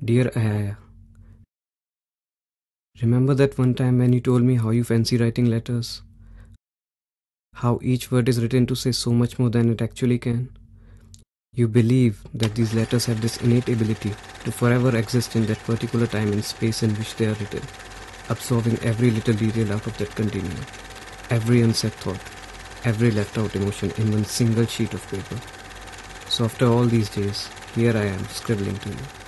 Dear Ayaya, Remember that one time when you told me how you fancy writing letters? How each word is written to say so much more than it actually can? You believe that these letters have this innate ability to forever exist in that particular time and space in which they are written, absorbing every little detail out of that continuum, every unsaid thought, every left out emotion in one single sheet of paper. So after all these days, here I am scribbling to you.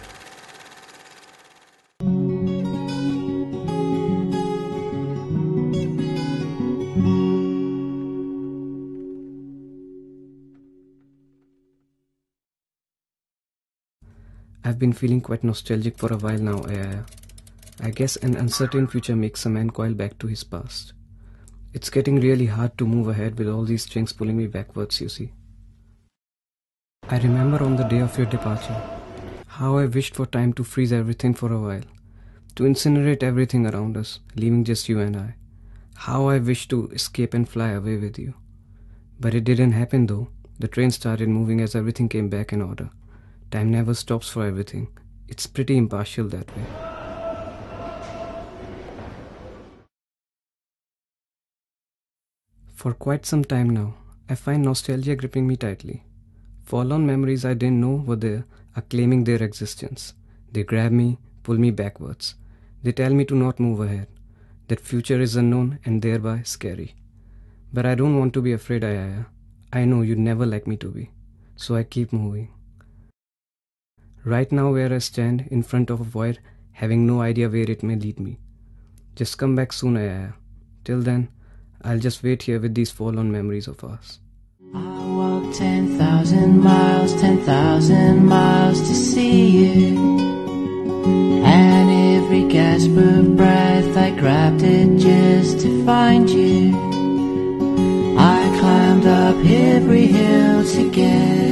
I've been feeling quite nostalgic for a while now, Ayaya. I guess an uncertain future makes a man coil back to his past. It's getting really hard to move ahead with all these strings pulling me backwards, you see. I remember on the day of your departure how I wished for time to freeze everything for a while, to incinerate everything around us, leaving just you and I. How I wished to escape and fly away with you. But it didn't happen though. The train started moving as everything came back in order. Time never stops for everything. It's pretty impartial that way. For quite some time now, I find nostalgia gripping me tightly. Fallen memories I didn't know were there are claiming their existence. They grab me, pull me backwards. They tell me to not move ahead, that future is unknown and thereby scary. But I don't want to be afraid, Ayaya. I know you'd never like me to be. So I keep moving. Right now, where I stand in front of a void, having no idea where it may lead me. Just come back soon, Ayaya. Till then, I'll just wait here with these forlorn memories of us. I walked 10,000 miles, 10,000 miles to see you. And every gasp of breath, I grabbed it just to find you. I climbed up every hill to get